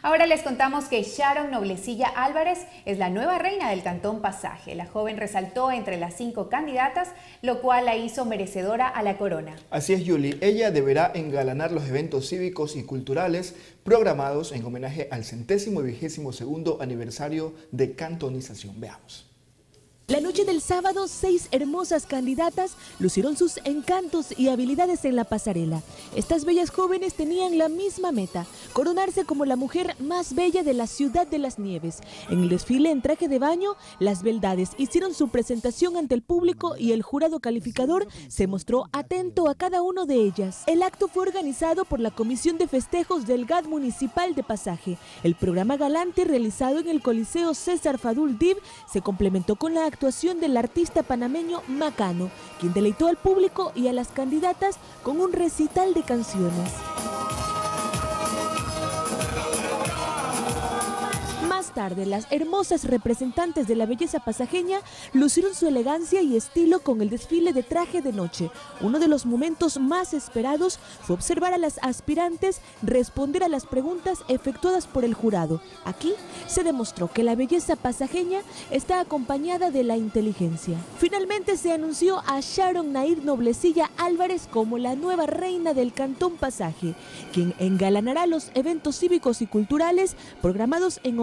Ahora les contamos que Sharon Noblecilla Álvarez es la nueva reina del Cantón Pasaje. La joven resaltó entre las cinco candidatas, lo cual la hizo merecedora a la corona. Así es, Julie. Ella deberá engalanar los eventos cívicos y culturales programados en homenaje al centésimo y vigésimo segundo aniversario de cantonización. Veamos. La noche del sábado, seis hermosas candidatas lucieron sus encantos y habilidades en la pasarela. Estas bellas jóvenes tenían la misma meta, coronarse como la mujer más bella de la ciudad de las nieves. En el desfile en traje de baño, las beldades hicieron su presentación ante el público y el jurado calificador se mostró atento a cada uno de ellas. El acto fue organizado por la Comisión de Festejos del GAD Municipal de Pasaje. El programa galante realizado en el Coliseo César Fadul Div se complementó con la actuación del artista panameño Macano, quien deleitó al público y a las candidatas con un recital de canciones. Tarde, las hermosas representantes de la belleza pasajeña lucieron su elegancia y estilo con el desfile de traje de noche. Uno de los momentos más esperados fue observar a las aspirantes responder a las preguntas efectuadas por el jurado. Aquí se demostró que la belleza pasajeña está acompañada de la inteligencia. Finalmente se anunció a Sharon Nair Noblecilla Álvarez como la nueva reina del Cantón Pasaje, quien engalanará los eventos cívicos y culturales programados en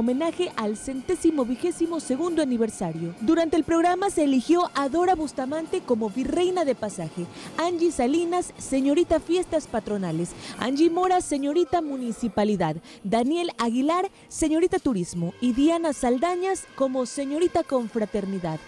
al centésimo vigésimo segundo aniversario. Durante el programa se eligió a Dora Bustamante como virreina de pasaje, Angie Salinas, señorita fiestas patronales, Angie Mora, señorita municipalidad, Daniel Aguilar, señorita turismo y Diana Saldañas como señorita confraternidad.